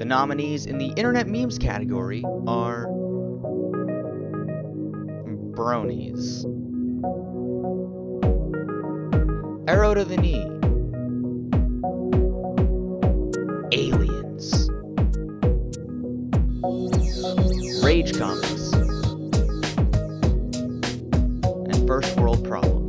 The nominees in the Internet Memes category are Bronies, Arrow to the Knee, Aliens, Rage Comics, and First World Problems.